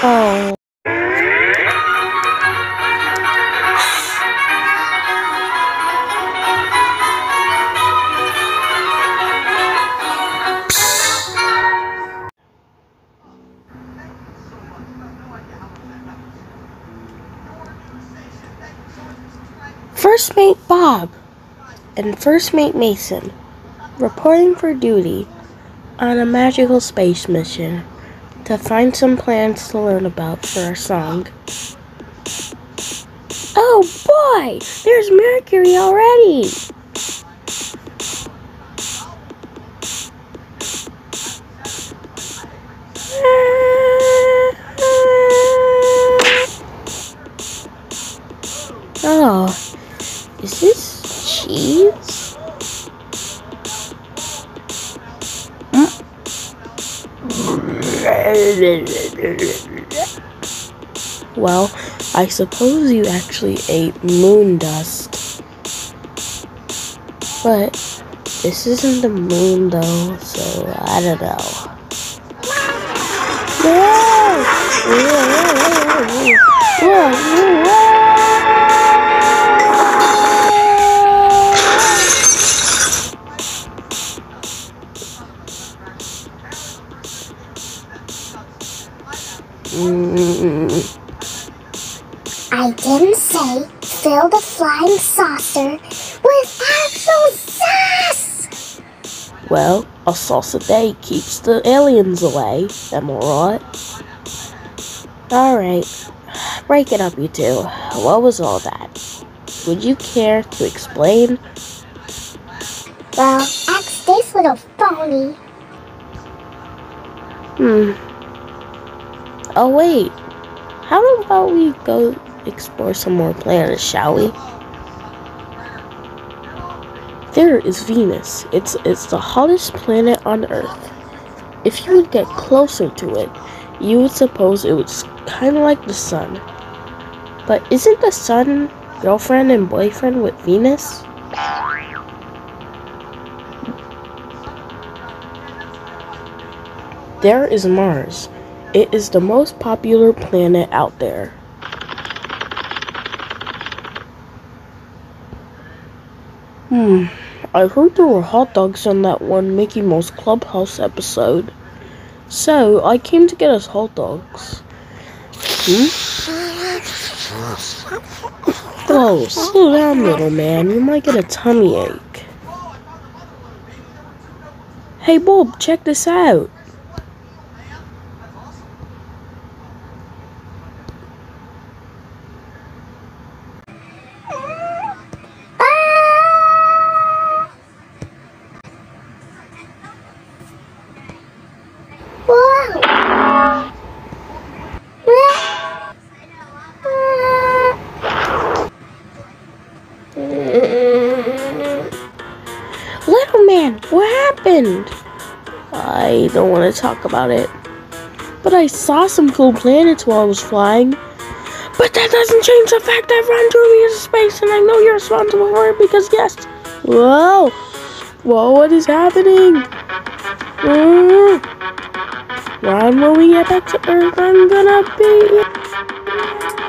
Oh. First Mate Bob and First Mate Mason reporting for duty on a magical space mission to find some planets to learn about for our song. Oh boy, there's Mercury already! Ah. Oh, is this cheese? Well, I suppose you actually ate moon dust. But this isn't the moon though, so I don't know. Whoa! Whoa, whoa, whoa, whoa. I didn't say fill the flying saucer with actual sauce. Well, a sauce a day keeps the aliens away. Am I right? Alright, break it up, you two. What was all that? Would you care to explain? Well, X this little phony. Hmm. Oh, wait. How about we go explore some more planets, shall we? There is Venus. It's it's the hottest planet on Earth. If you would get closer to it, you would suppose it was kind of like the sun. But isn't the sun girlfriend and boyfriend with Venus? There is Mars. It is the most popular planet out there. Hmm. I heard there were hot dogs on that one Mickey Mouse Clubhouse episode. So, I came to get us hot dogs. Hmm? Oh, slow down, little man. You might get a tummy ache. Hey, Bob, check this out. Happened? I don't want to talk about it. But I saw some cool planets while I was flying. But that doesn't change the fact I've run meters of space and I know you're responsible for it because yes. Whoa. Whoa, what is happening? Mm. Ron, when we get back to Earth, I'm gonna be.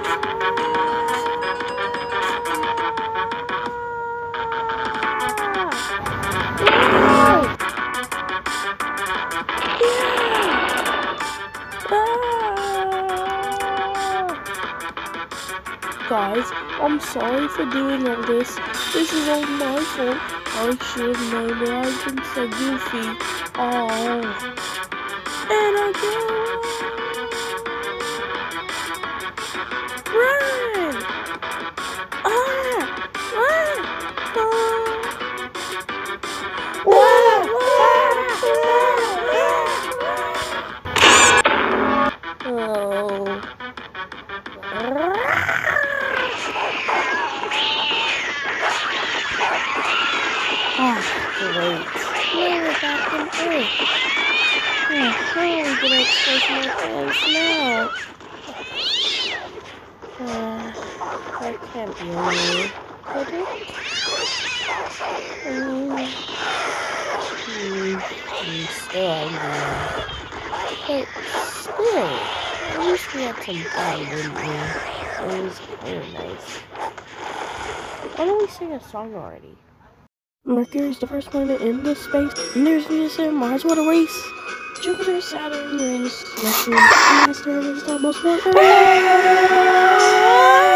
Guys, I'm sorry for doing all this. This is all my fault. I should have known that I can so goofy. Oh. And I go. Now we're back Earth. Oh, how gonna express my now? Uh, that can't be right, could it? Um, I'm still angry. But still, at least we had some fun, didn't we? It was of nice. Why don't we sing a song already? Mercury's the first planet into space, and there's Venus and Mars. What a race! Jupiter, Saturn, Uranus, Neptune, Master of the Starbucks.